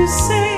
you say,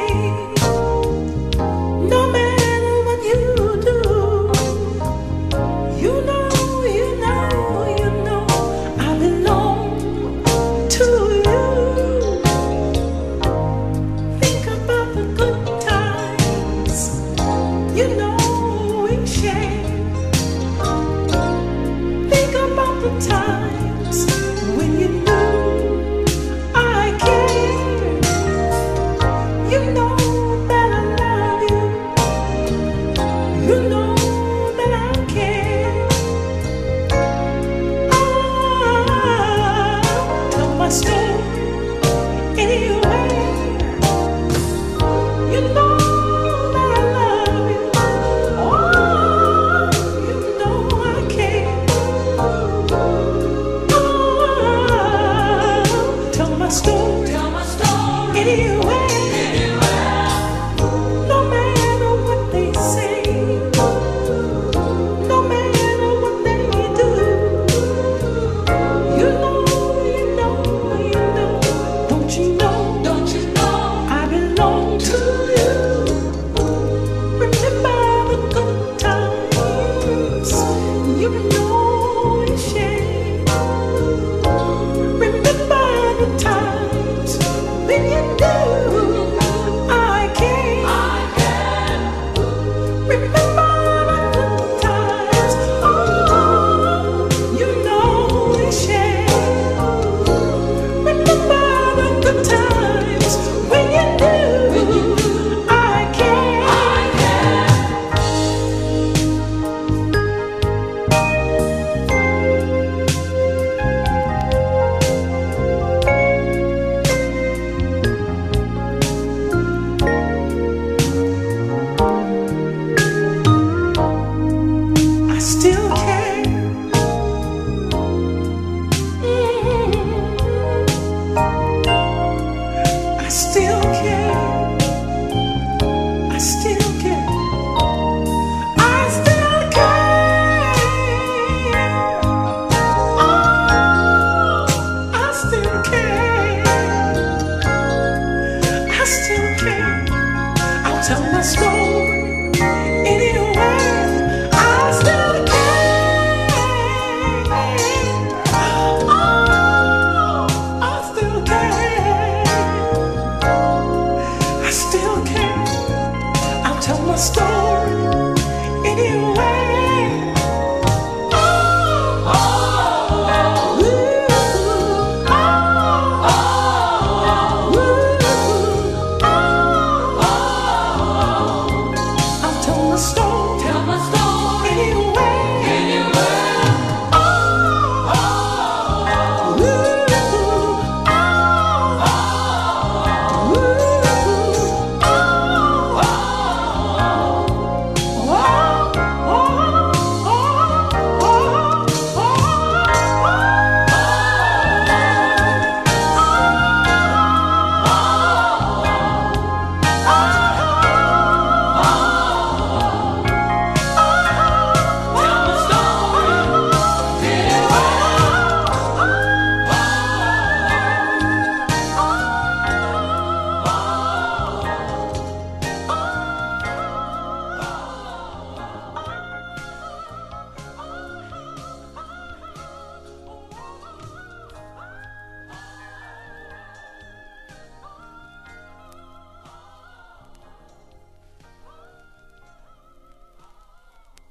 story anyway. Oh, oh, oh, oh, oh, oh. Tell my story.